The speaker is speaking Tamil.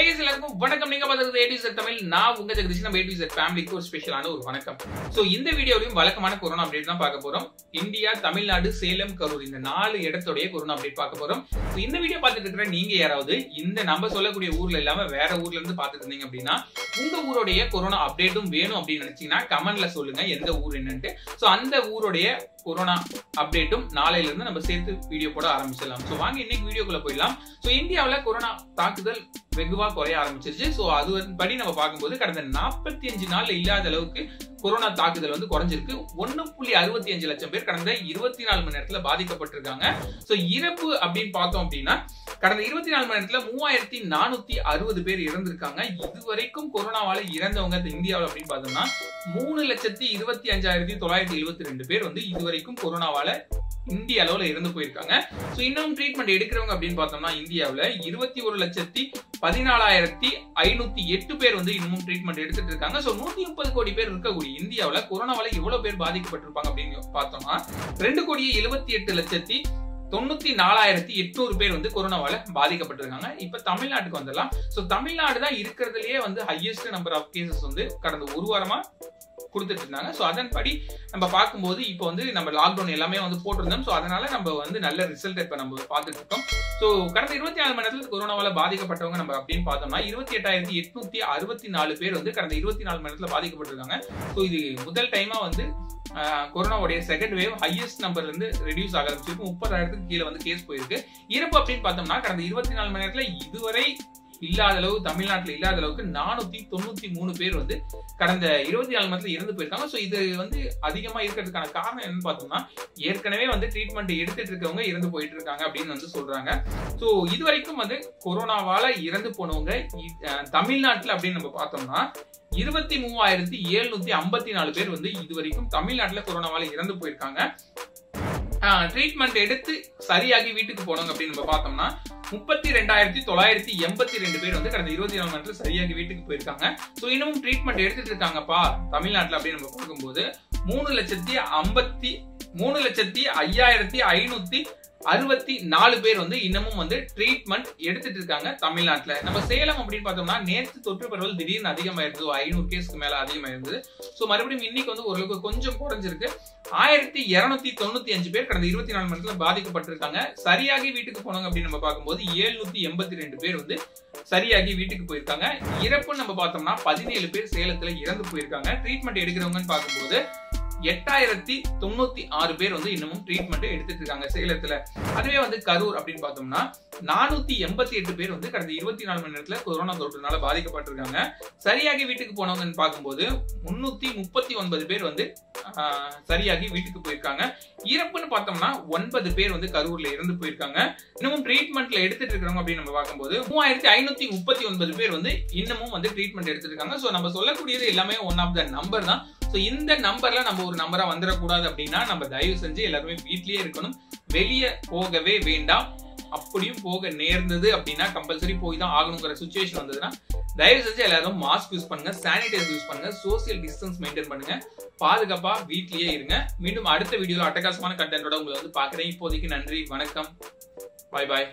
ஏகேஸ் எல்லாருக்கும் வணக்கம். நீங்க பார்த்துருக்கிறது ஏடி செட் தமிழ். நான் உங்க ஜெகதீஷ் நம்ம ஏடி செட் ஃபேமிலிக்கு ஒரு ஸ்பெஷலான ஒரு வணக்கம். சோ இந்த வீடியோலையும் வழக்கமான கொரோனா அப்டேட் தான் பார்க்க போறோம். இந்தியா தமிழ்நாடு சேலம் கரூர் இந்த நாலு இடத்துடைய கொரோனா அப்டேட் பார்க்க போறோம். இந்த வீடியோ பார்த்துட்டு இருக்கிற நீங்க யாராவது இந்த நம்ம சொல்லக்கூடிய ஊர்ல இல்லாம வேற ஊர்ல இருந்து பார்த்துட்டு இருந்தீங்க அப்படின்னா உங்க ஊருடைய கொரோனா அப்டேட்டும் வேணும் அப்படின்னு நினைச்சீங்கன்னா கமெண்ட்ல சொல்லுங்க எந்த ஊர் என்னன்ட்டு. சோ அந்த ஊருடைய கொரோனா அப்டேட்டும் நாளையில இருந்து நம்ம சேர்த்து வீடியோ போட ஆரம்பிச்சிடலாம். சோ வாங்க இன்னைக்கு வீடியோக்குள்ள போயிடலாம். சோ இந்தியாவுல கொரோனா தாக்குதல் வெகுவா குறைய ஆரம்பிச்சிருச்சு. ஸோ அது படி நம்ம பார்க்கும்போது கடந்த நாற்பத்தி அஞ்சு நாள்ல இல்லாத அளவுக்கு கொரோனா தாக்குதல் வந்து குறைஞ்சிருக்கு. ஒன்னு புள்ளி அறுபத்தி அஞ்சு லட்சம் பேர் கடந்த இருபத்தி நாலு மணி நேரத்துல பாதிக்கப்பட்டிருக்காங்க. சோ இறப்பு அப்படின்னு பார்த்தோம் அப்படின்னா கடந்த இருபத்தி நாலு மணி நேரத்துல மூவாயிரத்தி நானூத்தி அறுபது பேர் இறந்திருக்காங்க. இதுவரைக்கும் கொரோனாவால இறந்தவங்க இந்தியாவில் அப்படின்னு பார்த்தோம்னா மூணு லட்சத்தி இருபத்தி அஞ்சாயிரத்தி தொள்ளாயிரத்தி எழுபத்தி ரெண்டு பேர் வந்து இதுவரைக்கும் கொரோனாவால இந்திய அளவுல இருந்து போயிருக்காங்க. சோ இன்னும் ட்ரீட்மெண்ட் எடுக்கிறவங்க அப்படின்னு பார்த்தோம்னா இந்தியாவுல இருபத்தி ஒரு லட்சத்தி பதினாலாயிரத்தி ஐநூத்தி எட்டு பேர் வந்து இன்னமும் ட்ரீட்மெண்ட் எடுத்துட்டு இருக்காங்க. ஸோ நூத்தி முப்பது கோடி பேர் இருக்கக்கூடிய இந்தியாவுல கொரோனாவால எவ்வளவு பேர் பாதிக்கப்பட்டிருப்பாங்க அப்படின்னு பார்த்தோம்னா ரெண்டு கோடியே எழுபத்தி எட்டு லட்சத்தி தொண்ணூத்தி நாலாயிரத்தி எட்நூறு பேர் வந்து கொரோனாவால பாதிக்கப்பட்டிருக்காங்க. இப்ப தமிழ்நாட்டுக்கு வந்துடலாம். சோ தமிழ்நாடு தான் இருக்கிறதுலயே வந்து ஹையஸ்ட் நம்பர் ஆஃப் கேசஸ் வந்து கடந்த ஒரு வாரமா கொடுத்துட்டு இருந்தாங்க ஸோ அதன்படி நம்ம பார்க்கும்போது இப்போ வந்து நம்ம லாக்டவுன் எல்லாமே வந்து போட்டிருந்தோம். ஸோ அதனால நம்ம வந்து நல்ல ரிசல்ட் இப்போ நம்ம பார்த்துட்டு இருக்கோம் ஸோ கடந்த இருபத்தி நாலு மணி நேரத்தில் கொரோனாவால பாதிக்கப்பட்டவங்க நம்ம அப்படின்னு பார்த்தோம்னா இருபத்தி எட்டாயிரத்தி எட்நூத்தி அறுபத்தி நாலு பேர் வந்து கடந்த இருபத்தி நாலு மணி நேரத்தில் பாதிக்கப்பட்டிருக்காங்க. ஸோ இது முதல் டைமா வந்து கொரோனாவுடைய செகண்ட் வேவ் ஹையஸ்ட் நம்பர்ல இருந்து ரெடியூஸ் ஆக ஆரம்பிச்சிருக்கு. முப்பதாயிரத்துக்கு கீழே வந்து கேஸ் போயிருக்கு. இறப்பு அப்படின்னு பார்த்தோம்னா கடந்த இருபத்தி நாலு மணி நேரத்துல இதுவரை இல்லாத அளவு தமிழ்நாட்டில் இல்லாத அளவுக்கு நானூத்தி தொண்ணூத்தி மூணு பேர் வந்து கடந்த இருபத்தி நாலு மாதத்துல இறந்து போயிருக்காங்க. ஸோ இது வந்து அதிகமா இருக்கிறதுக்கான காரணம் என்னன்னு பார்த்தோம்னா ஏற்கனவே வந்து ட்ரீட்மெண்ட் எடுத்துட்டு இருக்கவங்க இறந்து போயிட்டு இருக்காங்க அப்படின்னு வந்து சொல்றாங்க. ஸோ இது வரைக்கும் வந்து கொரோனாவால இறந்து போனவங்க தமிழ்நாட்டில் அப்படின்னு நம்ம பார்த்தோம்னா இருபத்தி மூவாயிரத்தி எழுநூத்தி ஐம்பத்தி நாலு பேர் வந்து இது வரைக்கும் தமிழ்நாட்டில் கொரோனாவால இறந்து போயிருக்காங்க. ட்ரீட்மெண்ட் எடுத்து சரியாகி வீட்டுக்கு போனவங்க அப்படின்னு நம்ம பார்த்தோம்னா முப்பத்தி ரெண்டாயிரத்தி தொள்ளாயிரத்தி எண்பத்தி ரெண்டு பேர் வந்து கடந்த இருபத்தி நாலு மணி சரியாகி வீட்டுக்கு போயிருக்காங்க. ஸோ இன்னமும் ட்ரீட்மெண்ட் எடுத்துட்டு இருக்காங்கப்பா தமிழ்நாட்டில் அப்படின்னு நம்ம பார்க்கும்போது மூணு லட்சத்தி ஐம்பத்தி மூணு லட்சத்தி ஐயாயிரத்தி ஐநூத்தி அறுபத்தி நாலு பேர் வந்து இன்னமும் வந்து ட்ரீட்மெண்ட் எடுத்துட்டு இருக்காங்க தமிழ்நாட்டுல. நம்ம சேலம் அப்படின்னு பார்த்தோம்னா நேற்று தொற்று பரவல் திடீர்னு அதிகமாயிருந்தது. ஐநூறு கேஸ்க்கு மேல அதிகமாயிருந்தது. ஸோ மறுபடியும் இன்னைக்கு வந்து ஓரளவுக்கு கொஞ்சம் குறைஞ்சிருக்கு. ஆயிரத்தி இருநூத்தி தொண்ணூத்தி அஞ்சு பேர் கடந்த இருபத்தி நாலு மணி நேரத்தில் பாதிக்கப்பட்டிருக்காங்க. சரியாகி வீட்டுக்கு போனாங்க அப்படின்னு நம்ம பார்க்கும்போது ஏழ்நூத்தி எண்பத்தி ரெண்டு பேர் வந்து சரியாகி வீட்டுக்கு போயிருக்காங்க. இறப்புன்னு நம்ம பார்த்தோம்னா பதினேழு பேர் சேலத்தில் இறந்து போயிருக்காங்க. ட்ரீட்மெண்ட் எடுக்கிறவங்கன்னு பார்க்கும்போது எட்டாயிரத்தி தொண்ணூத்தி ஆறு பேர் வந்து இன்னமும் ட்ரீட்மெண்ட் எடுத்துட்டு இருக்காங்க. சேலத்துல. அதுவே வந்து கரூர் அப்படின்னு பார்த்தோம்னா நானூத்தி எண்பத்தி எட்டு பேர் வந்து கடந்த இருபத்தி நாலு மணி நேரத்துல கொரோனா தொற்றுனால பாதிக்கப்பட்டிருக்காங்க. சரியாகி வீட்டுக்கு போனவங்கன்னு பார்க்கும்போது முன்னூத்தி முப்பத்தி ஒன்பது பேர் வந்து சரியாகி வீட்டுக்கு போயிருக்காங்க. இறப்புன்னு பார்த்தோம்னா ஒன்பது பேர் வந்து கரூர்ல இறந்து போயிருக்காங்க. இன்னமும் ட்ரீட்மெண்ட்ல எடுத்துட்டு இருக்கிறவங்க அப்படின்னு நம்ம பார்க்கும்போது மூவாயிரத்தி ஐநூத்தி முப்பத்தி ஒன்பது பேர் வந்து இன்னமும் வந்து ட்ரீட்மெண்ட் எடுத்துட்டு இருக்காங்க. ஸோ நம்ம சொல்லக்கூடியது எல்லாமே ஒன் ஆஃப் த நம்பர் தான். ஸோ இந்த நம்பர்ல நம்ம ஒரு நம்பரா வந்துடக்கூடாது அப்படின்னா நம்ம தயவு செஞ்சு எல்லாருமே வீட்லயே இருக்கணும். வெளியே போகவே வேண்டாம். அப்படியும் போக நேர்ந்தது அப்படின்னா கம்பல்சரி போய் தான் ஆகணுங்கிற சுச்சுவேஷன் வந்ததுன்னா தயவு செஞ்சு எல்லாரும் மாஸ்க் யூஸ் பண்ணுங்க சானிடைசர் யூஸ் பண்ணுங்க சோசியல் டிஸ்டன்ஸ் மெயின்டைன் பண்ணுங்க பாதுகாப்பா வீட்லயே இருங்க. மீண்டும் அடுத்த வீடியோ அட்டகாசமான கண்டென்ட்டோட உங்களை வந்து பாக்குறேன் இப்போதைக்கு நன்றி வணக்கம். பாய் பாய்